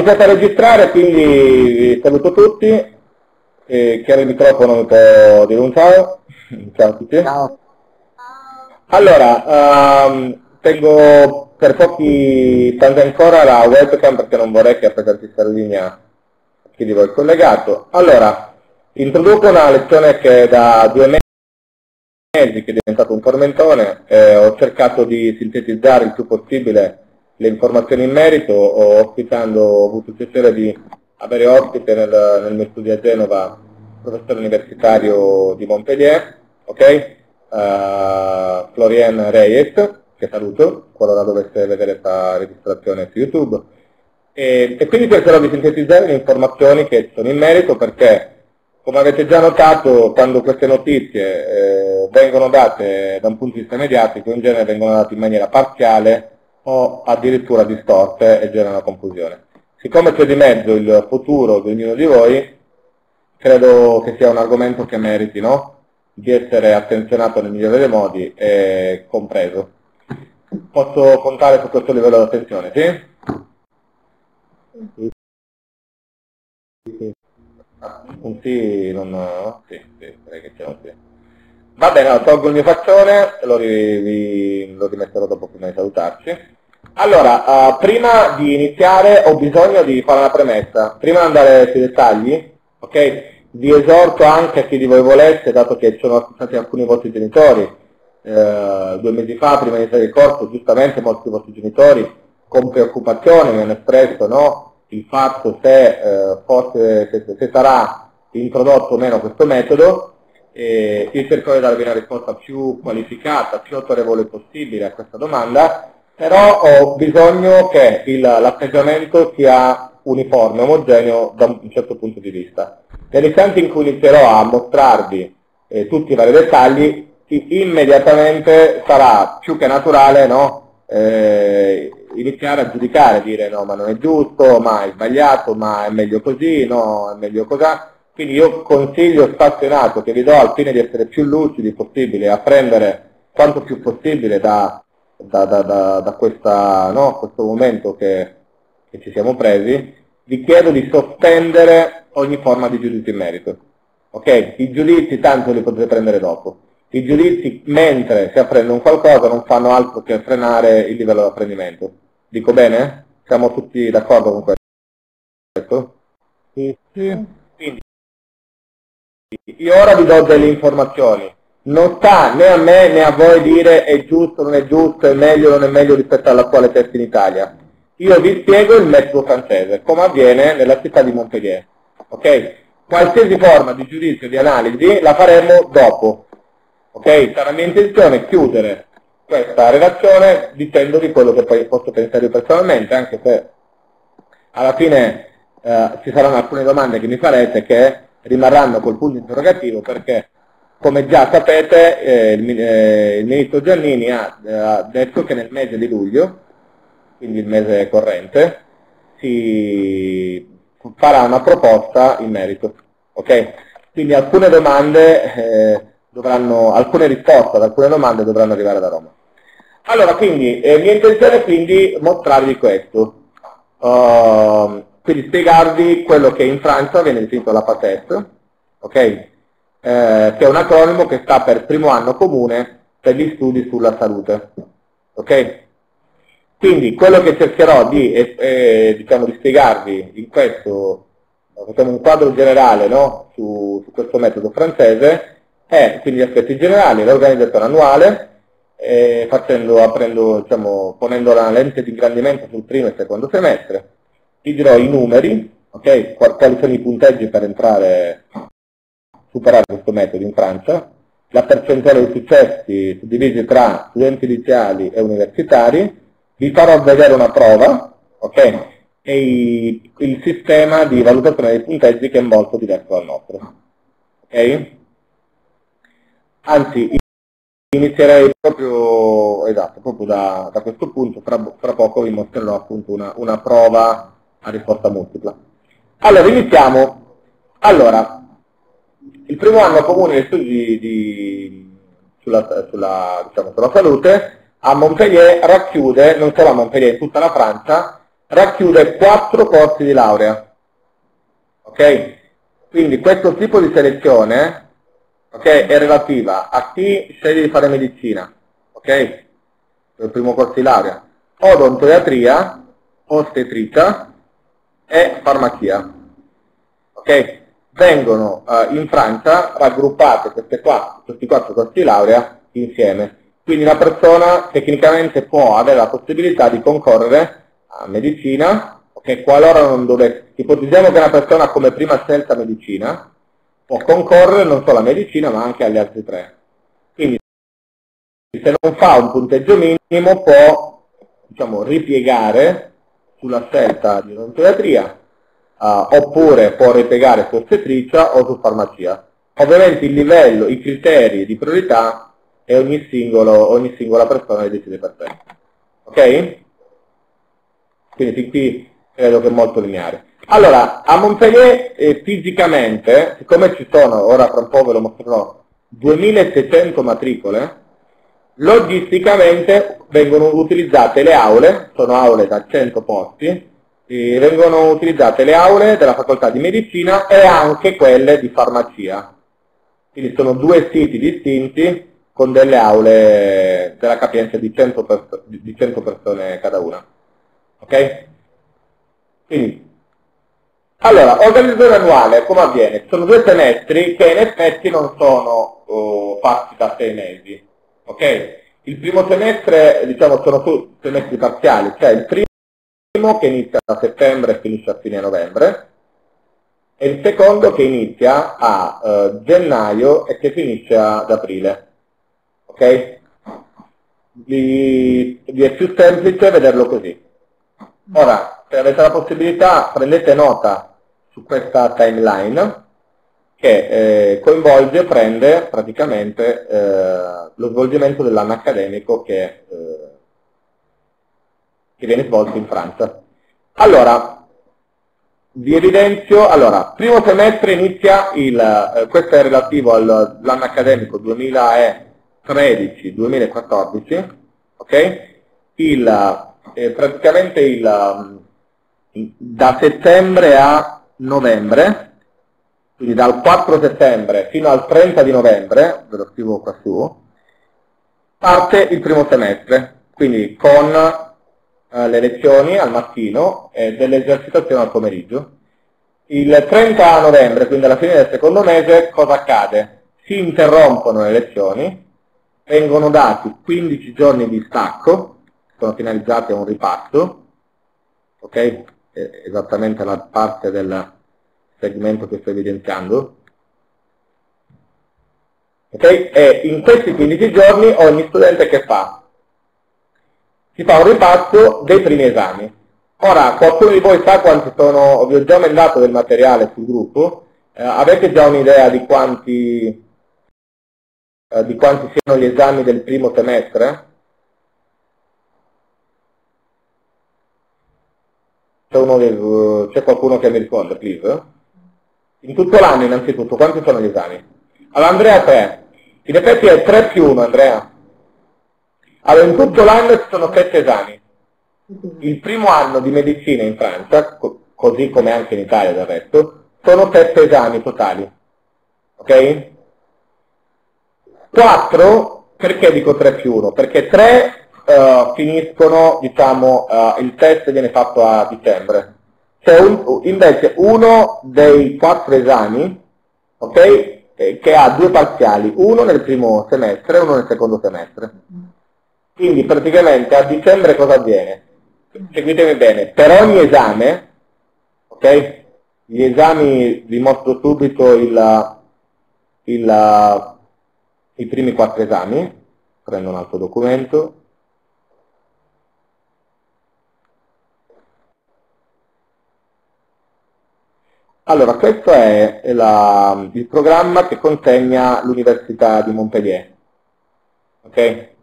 iniziato a registrare, quindi vi saluto tutti. E chiaro il microfono mi può dire un ciao. Ciao a tutti. Ciao. Allora, ehm, tengo per pochi istanti ancora la webcam perché non vorrei che a prendersi in linea chi di voi è collegato. Allora, introduco una lezione che da due mesi, che è diventato un tormentone, eh, ho cercato di sintetizzare il più possibile le informazioni in merito, ospitando, ho avuto il piacere di avere ospite nel, nel mio studio a Genova professore universitario di Montpellier, ok? Uh, Florian Reyes, che saluto, qualora dovesse vedere questa registrazione su YouTube. E, e quindi cercherò di sintetizzare le informazioni che sono in merito perché, come avete già notato, quando queste notizie eh, vengono date da un punto di vista mediatico, in genere vengono date in maniera parziale o addirittura distorte e generano confusione. Siccome c'è di mezzo il futuro di ognuno di voi, credo che sia un argomento che meriti no? di essere attenzionato nel migliore dei modi e compreso. Posso contare su questo livello di attenzione, sì? Un sì, non... Sì, sì, direi che c'è un sì. Va bene, tolgo il mio faccione, lo, ri, lo rimetterò dopo prima di salutarci. Allora, uh, prima di iniziare ho bisogno di fare una premessa. Prima di andare sui dettagli, ok? Vi esorto anche a chi di voi volesse, dato che ci sono stati alcuni vostri genitori, eh, due mesi fa, prima di iniziare il corso, giustamente molti vostri genitori con preoccupazione mi hanno espresso no, il fatto se, eh, fosse, se, se sarà introdotto o meno questo metodo, e io cercherò di darvi una risposta più qualificata, più autorevole possibile a questa domanda, però ho bisogno che l'atteggiamento sia uniforme, omogeneo da un certo punto di vista. Nell'istante in cui inizierò a mostrarvi eh, tutti i vari dettagli, immediatamente sarà più che naturale no? eh, iniziare a giudicare, dire no ma non è giusto, ma è sbagliato, ma è meglio così, no, è meglio così. Quindi io consiglio spazionato che vi do al fine di essere più lucidi possibile, a prendere quanto più possibile da, da, da, da, da questa, no, questo momento che, che ci siamo presi, vi chiedo di sospendere ogni forma di giudizio in merito. Ok? I giudizi tanto li potete prendere dopo. I giudizi mentre si apprende un qualcosa non fanno altro che frenare il livello di apprendimento. Dico bene? Siamo tutti d'accordo con questo? Sì. sì. Quindi, io ora vi do delle informazioni. Non sta né a me né a voi dire è giusto, non è giusto, è meglio, non è meglio rispetto all'attuale test in Italia io vi spiego il metodo francese, come avviene nella città di Montpellier. Ok? Qualsiasi forma di giudizio, di analisi, la faremo dopo. Ok? Sarà mia intenzione chiudere questa relazione dicendovi quello che poi posso pensare io personalmente, anche se alla fine eh, ci saranno alcune domande che mi farete che rimarranno col punto interrogativo perché come già sapete eh, il, eh, il, ministro Giannini ha, ha detto che nel mese di luglio quindi il mese corrente, si farà una proposta in merito. Okay? Quindi alcune domande eh, dovranno, alcune risposte ad alcune domande dovranno arrivare da Roma. Allora, quindi, eh, mia intenzione è quindi mostrarvi questo. Uh, quindi spiegarvi quello che in Francia viene definito la PATES, okay? Eh, che è un acronimo che sta per primo anno comune per gli studi sulla salute. Okay? Quindi quello che cercherò di, eh, eh, diciamo, di spiegarvi in questo, facciamo un quadro generale no? su, su, questo metodo francese, è quindi gli aspetti generali, l'organizzazione annuale, eh, facendo, aprendo, diciamo, ponendo la lente di ingrandimento sul primo e secondo semestre, ti dirò i numeri, okay? quali sono i punteggi per entrare, superare questo metodo in Francia, la percentuale di successi suddivisi tra studenti iniziali e universitari, vi farò vedere una prova, ok? E il sistema di valutazione dei punteggi che è molto diverso dal nostro. Ok? Anzi, inizierei proprio, esatto, proprio da, da questo punto, fra, fra, poco vi mostrerò appunto una, una prova a risposta multipla. Allora, iniziamo. Allora, il primo anno comune di studi di, sulla, sulla, diciamo, sulla salute a Montpellier racchiude, non solo a Montpellier, in tutta la Francia, racchiude quattro corsi di laurea. Ok? Quindi questo tipo di selezione okay, è relativa a chi sceglie di fare medicina, ok? Il primo corso di laurea, odontoiatria, ostetricia e farmacia. Ok? Vengono uh, in Francia raggruppate queste quattro, questi quattro corsi di laurea insieme. Quindi una persona tecnicamente può avere la possibilità di concorrere a medicina, ok? Qualora non dovesse, ipotizziamo che una persona come prima scelta medicina, può concorrere non solo a medicina ma anche agli altri tre. Quindi se non fa un punteggio minimo può diciamo, ripiegare sulla scelta di odontoiatria uh, oppure può ripiegare su ostetricia o su farmacia. Ovviamente il livello, i criteri di priorità e ogni, singolo, ogni singola persona li decide per sé. Ok? Quindi qui credo che è molto lineare. Allora, a Montpellier eh, fisicamente, siccome ci sono, ora tra un po' ve lo mostrerò, 2600 matricole, logisticamente vengono utilizzate le aule, sono aule da 100 posti, vengono utilizzate le aule della facoltà di medicina e anche quelle di farmacia. Quindi sono due siti distinti con delle aule della capienza di 100, perso di 100 persone cada una. Ok? Quindi allora, organizzazione annuale, come avviene? Sono due semestri che in effetti non sono uh, fatti da sei mesi. Ok? Il primo semestre, diciamo, sono semestri parziali, cioè il primo che inizia a settembre e finisce a fine novembre, e il secondo che inizia a uh, gennaio e che finisce ad aprile. Ok? Vi, vi è più semplice vederlo così. Ora, se avete la possibilità, prendete nota su questa timeline che eh, coinvolge, prende praticamente eh, lo svolgimento dell'anno accademico che, eh, che, viene svolto in Francia. Allora, vi evidenzio, allora, primo semestre inizia il, eh, questo è relativo all'anno accademico 2013-2014, ok? Il, eh, praticamente il, da settembre a novembre, quindi dal 4 settembre fino al 30 di novembre, ve lo scrivo qua su, parte il primo semestre, quindi con eh, le lezioni al mattino e delle esercitazioni al pomeriggio. Il 30 novembre, quindi alla fine del secondo mese, cosa accade? Si interrompono le lezioni, vengono dati 15 giorni di stacco, sono finalizzati a un ripasso, ok? esattamente la parte del segmento che sto evidenziando. Okay? E in questi 15 giorni ogni studente che fa? Si fa un ripasso dei primi esami. Ora, qualcuno di voi sa quanti sono, vi ho già mandato del materiale sul gruppo, eh, avete già un'idea di quanti, eh, di quanti siano gli esami del primo semestre? C'è qualcuno che mi risponde, please? In tutto l'anno innanzitutto, quanti sono gli esami? Allora Andrea 3. In effetti è 3 più 1 Andrea. Allora in tutto l'anno ci sono 7 esami. Il primo anno di medicina in Francia, co così come anche in Italia del resto, sono 7 esami totali. Ok? 4, perché dico 3 più 1? Perché 3 uh, finiscono, diciamo, uh, il test viene fatto a dicembre. C'è un, invece uno dei quattro esami, ok, che ha due parziali, uno nel primo semestre e uno nel secondo semestre. Quindi praticamente a dicembre cosa avviene? Seguitemi bene, per ogni esame, ok, gli esami vi mostro subito il, il, i primi quattro esami, prendo un altro documento, Allora, questo è la, il programma che consegna l'Università di Montpellier. Okay?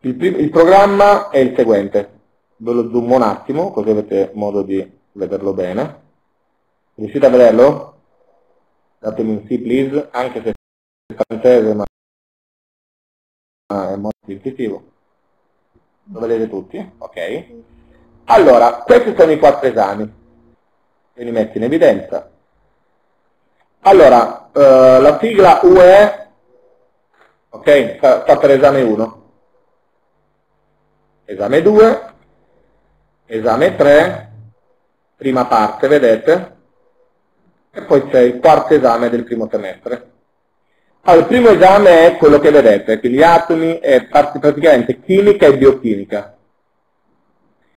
Il, il, programma è il seguente, ve lo zoom un attimo, così avete modo di vederlo bene. Riuscite a vederlo? Datemi un sì, please, anche se è francese, ma è molto intuitivo. Lo vedete tutti? Ok. Allora, questi sono i quattro esami, ve li metto in evidenza. Allora, eh, la sigla UE, ok, sta, per esame 1, esame 2, esame 3, prima parte, vedete? E poi c'è il quarto esame del primo semestre. Allora, il primo esame è quello che vedete, quindi atomi e praticamente chimica e biochimica.